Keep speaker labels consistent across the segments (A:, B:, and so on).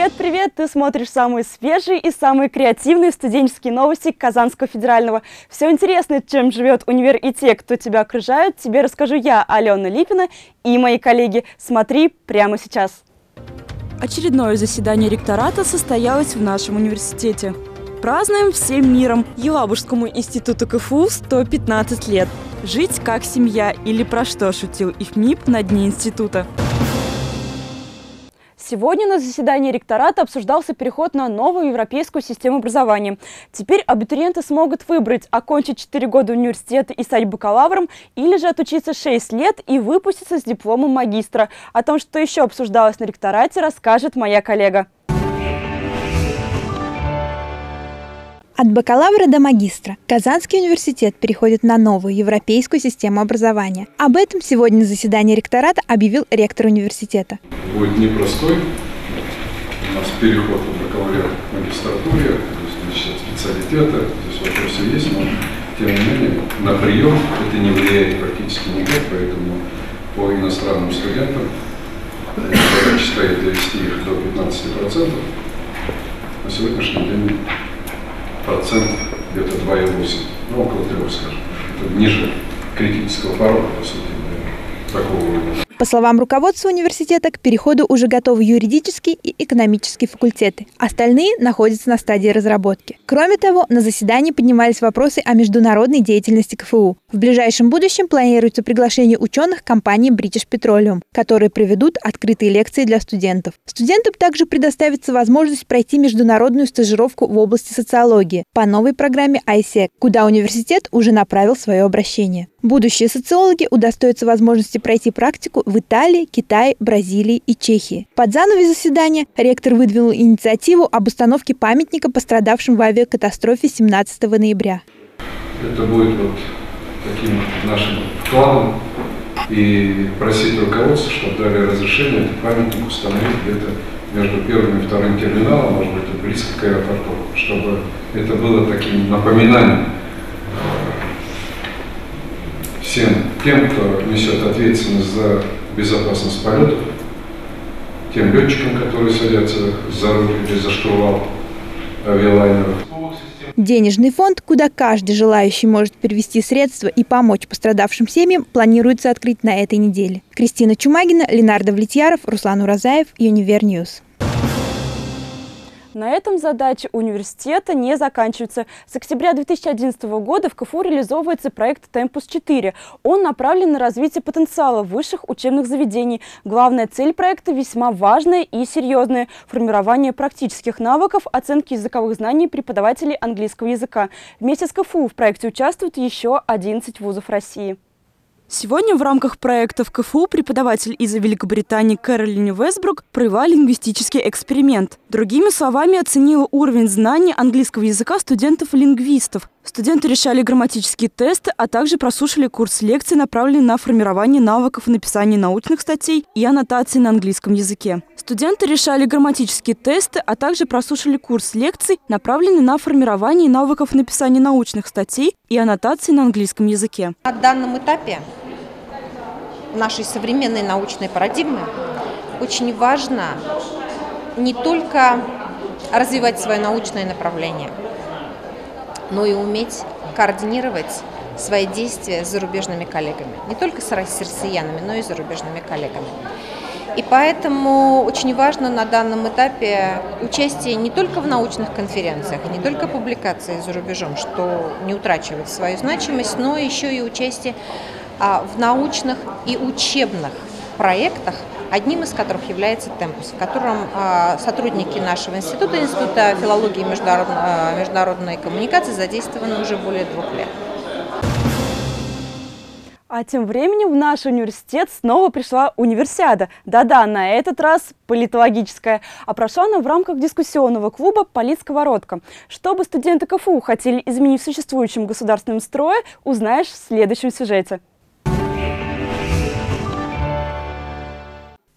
A: Привет-привет! Ты смотришь самые свежие и самые креативные студенческие новости Казанского федерального. Все интересное, чем живет универ и те, кто тебя окружают, тебе расскажу я, Алена Липина, и мои коллеги. Смотри прямо сейчас. Очередное заседание ректората состоялось в нашем университете. Празднуем всем миром. Елабужскому институту КФУ 115 лет. Жить как семья или про что шутил их МИП на дне института. Сегодня на заседании ректората обсуждался переход на новую европейскую систему образования. Теперь абитуриенты смогут выбрать окончить 4 года университета и стать бакалавром, или же отучиться 6 лет и выпуститься с дипломом магистра. О том, что еще обсуждалось на ректорате, расскажет моя коллега.
B: От бакалавра до магистра Казанский университет переходит на новую европейскую систему образования. Об этом сегодня на заседании ректората объявил ректор университета.
C: Будет непростой у нас переход от бакалавриата к магистратуре, здесь специалитета, здесь вопросы есть, но тем не менее на прием это не влияет практически никак, поэтому по иностранным студентам задача стоит довести их до 15%. На сегодняшний день процент где-то 2,8, ну около 3, скажем. Ниже критического порога, по сути, такого уровня.
B: По словам руководства университета, к переходу уже готовы юридический и экономический факультеты. Остальные находятся на стадии разработки. Кроме того, на заседании поднимались вопросы о международной деятельности КФУ. В ближайшем будущем планируется приглашение ученых компании British Petroleum, которые проведут открытые лекции для студентов. Студентам также предоставится возможность пройти международную стажировку в области социологии по новой программе ISEC, куда университет уже направил свое обращение. Будущие социологи удостоятся возможности пройти практику в Италии, Китае, Бразилии и Чехии. Под занавес заседания ректор выдвинул инициативу об установке памятника пострадавшим в авиакатастрофе 17 ноября.
C: Это будет вот таким нашим вкладом и просить руководства, чтобы дали разрешение этот памятник установить где-то между первым и вторым терминалом, может быть, близко к аэропорту, чтобы это было таким напоминанием всем тем, кто несет ответственность за безопасность полетов, тем летчикам, которые садятся за руль или за штурвал авиалайнеров.
B: Денежный фонд, куда каждый желающий может перевести средства и помочь пострадавшим семьям, планируется открыть на этой неделе. Кристина Чумагина, Ленар Довлетьяров, Руслан Уразаев, Univer News.
A: На этом задачи университета не заканчиваются. С октября 2011 года в КФУ реализовывается проект «Tempus-4». Он направлен на развитие потенциала высших учебных заведений. Главная цель проекта весьма важная и серьезная – формирование практических навыков, оценки языковых знаний преподавателей английского языка. Вместе с КФУ в проекте участвуют еще 11 вузов России. Сегодня в рамках проекта в КФУ преподаватель из Великобритании Кэролин Вестбрук провела лингвистический эксперимент. Другими словами, оценила уровень знаний английского языка студентов-лингвистов. Студенты решали грамматические тесты, а также прослушали курс лекций, направленный на формирование навыков написания научных статей и аннотации на английском языке. Студенты решали грамматические тесты, а также прослушали курс лекций, направленный на формирование навыков написания научных статей и аннотации на английском языке.
D: На данном этапе нашей современной научной парадигмы очень важно не только развивать свое научное направление, но и уметь координировать свои действия с зарубежными коллегами. Не только с россиянами, но и с зарубежными коллегами. И поэтому очень важно на данном этапе участие не только в научных конференциях, не только публикации за рубежом, что не утрачивает свою значимость, но еще и участие в научных и учебных проектах, одним из которых является Темпус, в котором а, сотрудники нашего института, Института филологии и а, международной коммуникации задействованы уже более двух лет.
A: А тем временем в наш университет снова пришла универсиада. Да-да, на этот раз политологическая. А прошла она в рамках дискуссионного клуба «Политсковородка». Что бы студенты КФУ хотели изменить в существующем государственном строе, узнаешь в следующем сюжете.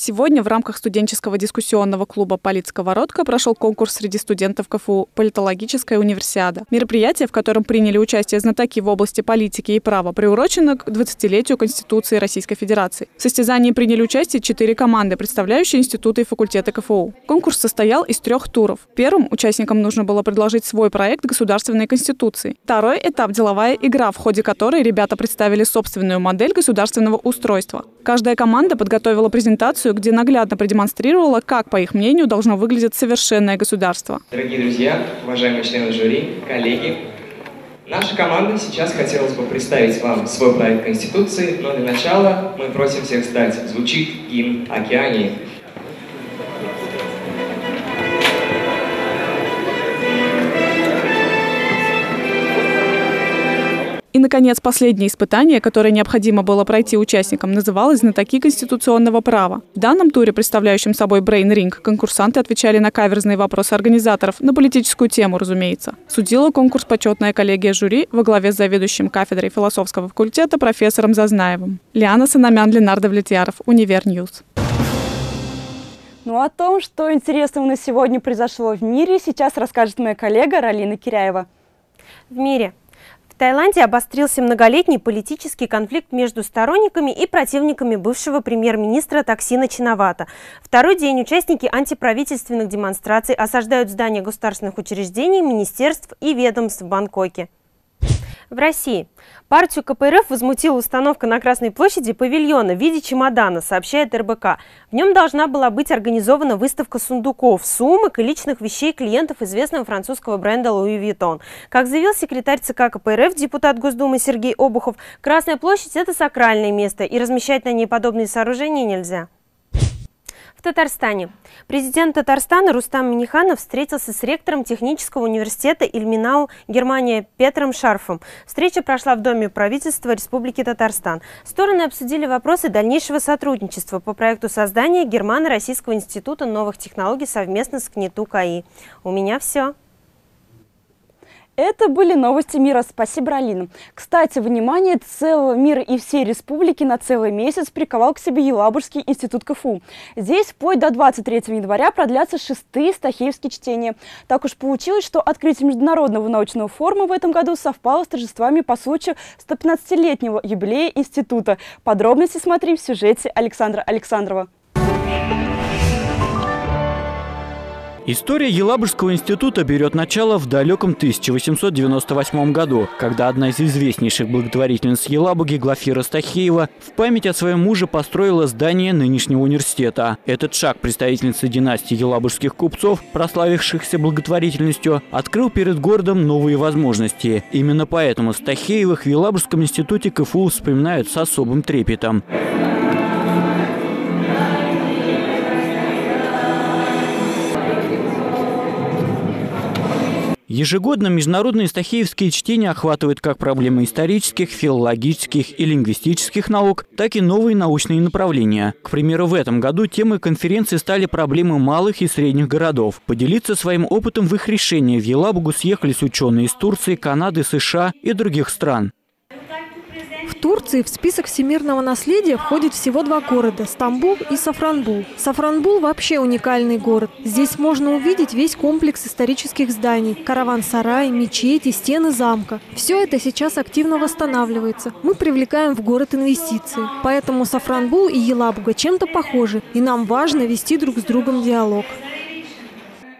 E: Сегодня в рамках студенческого дискуссионного клуба «Политсковородка» прошел конкурс среди студентов КФУ «Политологическая универсиада». Мероприятие, в котором приняли участие знатоки в области политики и права, приурочено к 20-летию Конституции Российской Федерации. В состязании приняли участие четыре команды, представляющие институты и факультеты КФУ. Конкурс состоял из трех туров. Первым участникам нужно было предложить свой проект государственной конституции. Второй этап – деловая игра, в ходе которой ребята представили собственную модель государственного устройства. Каждая команда подготовила презентацию, где наглядно продемонстрировала, как, по их мнению, должно выглядеть совершенное государство.
F: Дорогие друзья, уважаемые члены жюри, коллеги, наша команда сейчас хотелось бы представить вам свой проект Конституции, но для начала мы просим всех встать. Звучит гимн Океании.
E: И, наконец, последнее испытание, которое необходимо было пройти участникам, называлось «Знатоки конституционного права». В данном туре, представляющем собой брейн-ринг, конкурсанты отвечали на каверзные вопросы организаторов, на политическую тему, разумеется. Судила конкурс почетная коллегия жюри во главе с заведующим кафедрой философского факультета профессором Зазнаевым. Лиана Санамян, Ленар Довлетьяров, Univer News.
A: Ну о том, что интересного на сегодня произошло в мире, сейчас расскажет моя коллега Ралина Киряева.
G: В мире Таиланде обострился многолетний политический конфликт между сторонниками и противниками бывшего премьер-министра Таксина Чиновата. Второй день участники антиправительственных демонстраций осаждают здания государственных учреждений, министерств и ведомств в Бангкоке. В России партию КПРФ возмутила установка на Красной площади павильона в виде чемодана, сообщает РБК. В нем должна была быть организована выставка сундуков, сумок и личных вещей клиентов известного французского бренда Louis Vuitton. Как заявил секретарь ЦК КПРФ, депутат Госдумы Сергей Обухов, Красная площадь – это сакральное место, и размещать на ней подобные сооружения нельзя. В Татарстане. Президент Татарстана Рустам Миниханов встретился с ректором технического университета Ильминау Германия Петром Шарфом. Встреча прошла в Доме правительства Республики Татарстан. Стороны обсудили вопросы дальнейшего сотрудничества по проекту создания Германо-Российского института новых технологий совместно с КНИТУ КАИ. У меня все.
A: Это были новости мира. Спасибо, Алина. Кстати, внимание целого мира и всей республики на целый месяц приковал к себе Елабужский институт КФУ. Здесь вплоть до 23 января продлятся шестые стахеевские чтения. Так уж получилось, что открытие международного научного форума в этом году совпало с торжествами по случаю 115-летнего юбилея института. Подробности смотри в сюжете Александра Александрова.
H: История Елабужского института берет начало в далеком 1898 году, когда одна из известнейших благотворительниц Елабуги, Глафира Стахеева, в память о своем муже построила здание нынешнего университета. Этот шаг представительницы династии елабужских купцов, прославившихся благотворительностью, открыл перед городом новые возможности. Именно поэтому Стахеевых в Елабужском институте КФУ вспоминают с особым трепетом. Ежегодно международные стахеевские чтения охватывают как проблемы исторических, филологических и лингвистических наук, так и новые научные направления. К примеру, в этом году темой конференции стали проблемы малых и средних городов. Поделиться своим опытом в их решении в Елабугу съехались ученые из Турции, Канады, США и других стран.
I: Турции в список всемирного наследия входит всего два города – Стамбул и Сафранбул. Сафранбул вообще уникальный город. Здесь можно увидеть весь комплекс исторических зданий – караван-сарай, мечети, стены замка. Все это сейчас активно восстанавливается. Мы привлекаем в город инвестиции. Поэтому Сафранбул и Елабуга чем-то похожи, и нам важно вести друг с другом диалог.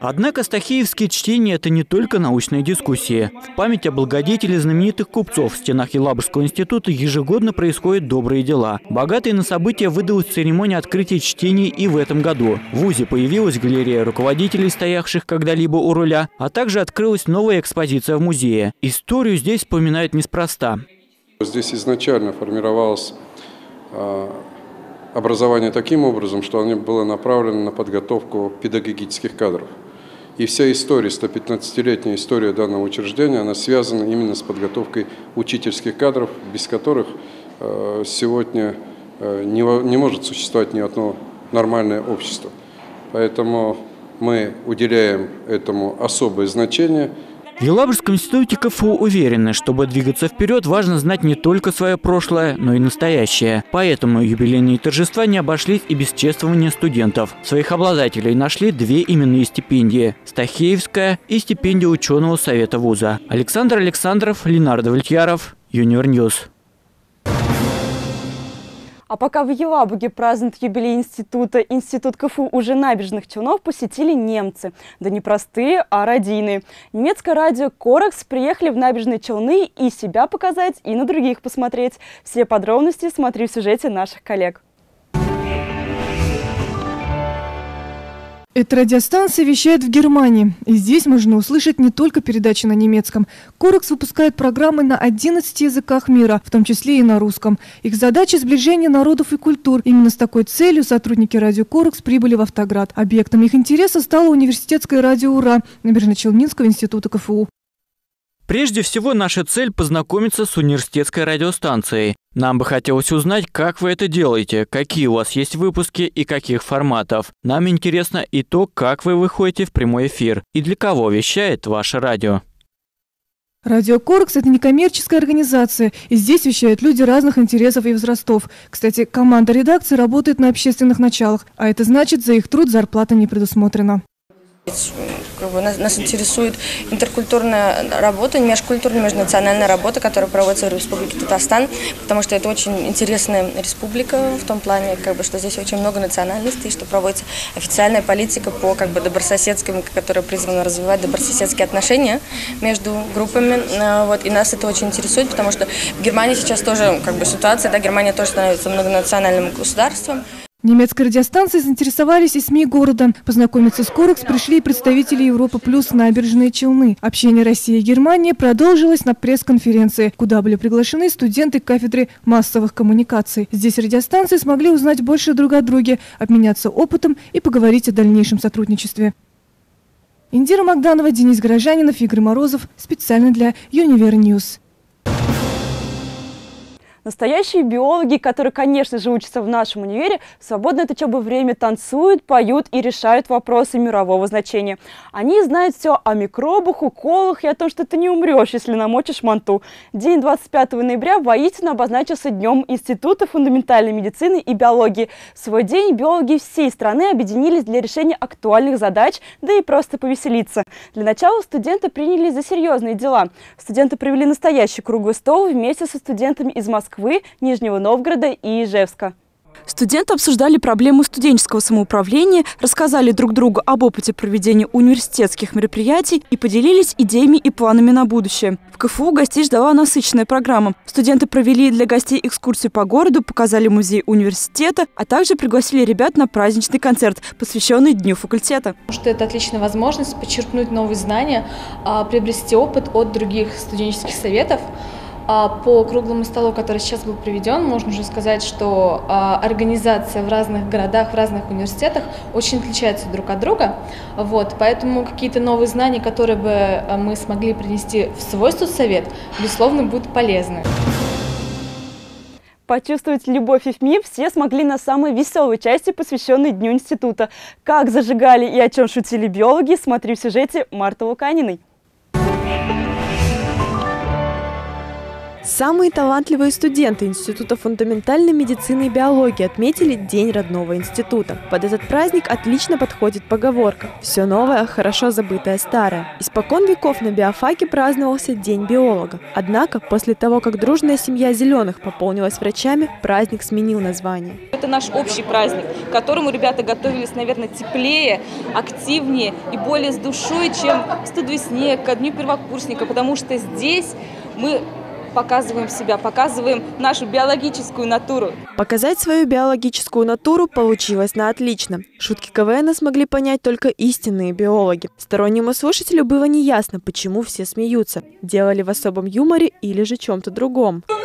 H: Однако стахеевские чтения – это не только научные дискуссии. В память о благодетеле знаменитых купцов в стенах Елабужского института ежегодно происходят добрые дела. Богатой на события выдалась церемония открытия чтений и в этом году. В ВУЗе появилась галерея руководителей, стоявших когда-либо у руля, а также открылась новая экспозиция в музее. Историю здесь вспоминают неспроста.
C: Здесь изначально формировалось а, образование таким образом, что оно было направлено на подготовку педагогических кадров. И вся история, 115-летняя история данного учреждения, она связана именно с подготовкой учительских кадров, без которых э, сегодня э, не, не может существовать ни одно нормальное общество. Поэтому мы уделяем этому особое значение –
H: В Елабужском институте КФУ уверены, чтобы двигаться вперед, важно знать не только свое прошлое, но и настоящее. Поэтому юбилейные торжества не обошлись и без чествования студентов. Своих обладателей нашли две именные стипендии – Стахеевская и стипендия ученого совета вуза. Александр Александров, Ленардо Вольтьяров, Юниорньюз.
A: А пока в Елабуге празднует юбилей института, институт КФУ уже набережных Челнов посетили немцы. Да не простые, а родийные. Немецкое радио «Коракс» приехали в набережные Челны и себя показать, и на других посмотреть. Все подробности смотри в сюжете наших коллег.
J: Эта радиостанция вещает в Германии. И здесь можно услышать не только передачи на немецком. Корекс выпускает программы на 11 языках мира, в том числе и на русском. Их задача – сближение народов и культур. Именно с такой целью сотрудники радио Корекс прибыли в Автоград. Объектом их интереса стало университетское радио «Ура» Набережно-Челнинского института КФУ.
H: Прежде всего, наша цель – познакомиться с университетской радиостанцией. Нам бы хотелось узнать, как вы это делаете, какие у вас есть выпуски и каких форматов. Нам интересно и то, как вы выходите в прямой эфир и для кого вещает ваше радио.
J: Радио Коркс – это некоммерческая организация, и здесь вещают люди разных интересов и возрастов. Кстати, команда редакции работает на общественных началах, а это значит, за их труд зарплата не предусмотрена.
K: Как бы нас, нас интересует интеркультурная работа, межкультурная, межнациональная работа, которая проводится в Республике Татарстан, потому что это очень интересная республика в том плане, как бы, что здесь очень много национальностей, что проводится официальная политика по как бы, добрососедским, которая призвана развивать добрососедские отношения между группами. А, вот, и нас это очень интересует, потому что в Германии сейчас тоже как бы, ситуация, да, Германия тоже становится многонациональным государством.
J: Немецкой радиостанцией заинтересовались и СМИ города. Познакомиться с Корекс пришли и представители Европы плюс набережные Челны. Общение России и Германии продолжилось на пресс-конференции, куда были приглашены студенты кафедры массовых коммуникаций. Здесь радиостанции смогли узнать больше друг о друге, обменяться опытом и поговорить о дальнейшем сотрудничестве. Индира Магданова, Денис Горожанинов, Игорь Морозов. Специально для Univer News.
A: Настоящие биологи, которые, конечно же, учатся в нашем универе, в свободное от учебы время танцуют, поют и решают вопросы мирового значения. Они знают все о микробах, уколах и о том, что ты не умрешь, если намочишь манту. День 25 ноября воистину обозначился Днем Института фундаментальной медицины и биологии. В свой день биологи всей страны объединились для решения актуальных задач, да и просто повеселиться. Для начала студенты принялись за серьезные дела. Студенты провели настоящий круглый стол вместе со студентами из Москвы Москвы, Нижнего Новгорода и Ижевска. Студенты обсуждали проблемы студенческого самоуправления, рассказали друг другу об опыте проведения университетских мероприятий и поделились идеями и планами на будущее. В КФУ гостей ждала насыщенная программа. Студенты провели для гостей экскурсию по городу, показали музей университета, а также пригласили ребят на праздничный концерт, посвященный Дню факультета.
L: Что это отличная возможность подчеркнуть новые знания, а, приобрести опыт от других студенческих советов, по круглому столу, который сейчас был проведен, можно уже сказать, что а, организация в разных городах, в разных университетах очень отличается друг от друга. Вот, поэтому какие-то новые знания, которые бы а, мы смогли принести в свой студсовет, безусловно, будут полезны.
A: Почувствовать любовь и ФМИ все смогли на самой веселой части, посвященной Дню института. Как зажигали и о чем шутили биологи, смотри в сюжете Марты Луканиной.
M: Самые талантливые студенты Института фундаментальной медицины и биологии отметили День родного института. Под этот праздник отлично подходит поговорка «Все новое, хорошо забытое старое». Испокон веков на биофаке праздновался День биолога. Однако, после того, как дружная семья зеленых пополнилась врачами, праздник сменил название.
N: Это наш общий праздник, к которому ребята готовились, наверное, теплее, активнее и более с душой, чем к студ весне, ко дню первокурсника, потому что здесь мы показываем себя, показываем нашу биологическую натуру.
M: Показать свою биологическую натуру получилось на отлично. Шутки КВН смогли понять только истинные биологи. Стороннему слушателю было неясно, почему все смеются. Делали в особом юморе или же чем-то другом.
O: Он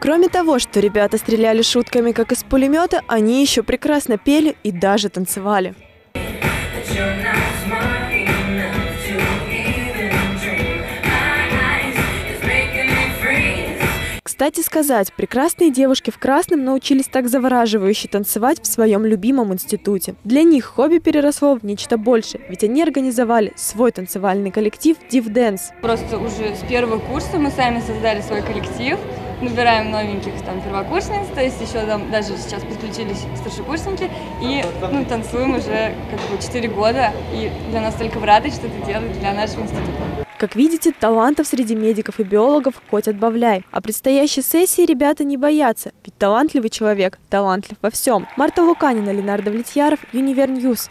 M: Кроме того, что ребята стреляли шутками, как из пулемета, они еще прекрасно пели и даже танцевали. Кстати сказать, прекрасные девушки в красном научились так завораживающе танцевать в своем любимом институте. Для них хобби переросло в нечто большее, ведь они организовали свой танцевальный коллектив Div Dance.
P: Просто уже с первого курса мы сами создали свой коллектив, набираем новеньких там первокурсниц, то есть еще там даже сейчас подключились старшекурсники, и ну, танцуем уже как бы 4 года, и для нас только в радость что-то делать для нашего института.
M: Как видите, талантов среди медиков и биологов хоть отбавляй. А предстоящей сессии ребята не боятся, ведь талантливый человек талантлив во всем. Марта Луканина, Ленар Довлетьяров, Univer News.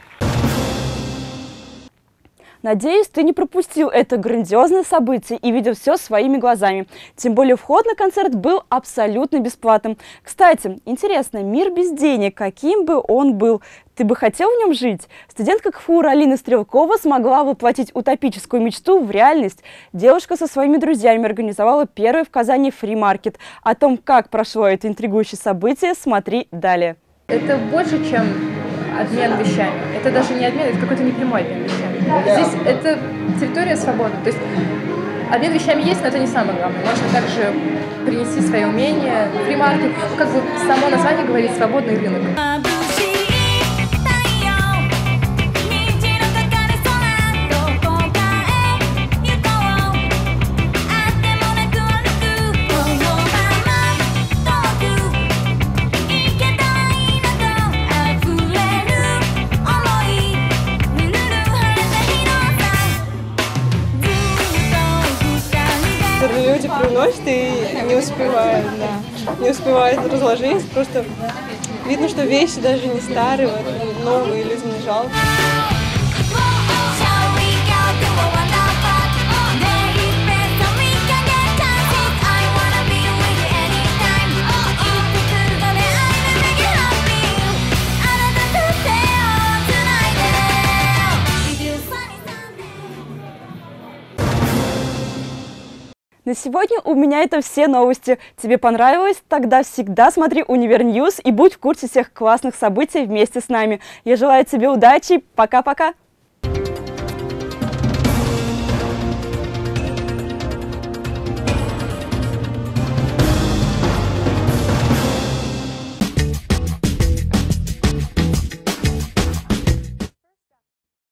A: Надеюсь, ты не пропустил это грандиозное событие и видел все своими глазами. Тем более вход на концерт был абсолютно бесплатным. Кстати, интересно, мир без денег, каким бы он был? Ты бы хотел в нем жить? Студентка КФУ Алина Стрелкова смогла воплотить утопическую мечту в реальность. Девушка со своими друзьями организовала первый в Казани фри-маркет. О том, как прошло это интригующее событие, смотри далее.
Q: Это больше, чем обмен вещами. Это даже не обмен, это какой-то непрямой обмен вещами. Здесь это территория свободы. То есть обмен вещами есть, но это не самое главное. Можно также принести свои умения. Фримаркет, как бы само название говорит, свободный рынок.
R: Успевают, да. Не успевают разложить, просто видно, что вещи даже не старые, вот, новые людям не жалко.
A: На сегодня у меня это все новости. Тебе понравилось? Тогда всегда смотри Univer News и будь в курсе всех классных событий вместе с нами. Я желаю тебе удачи. Пока-пока.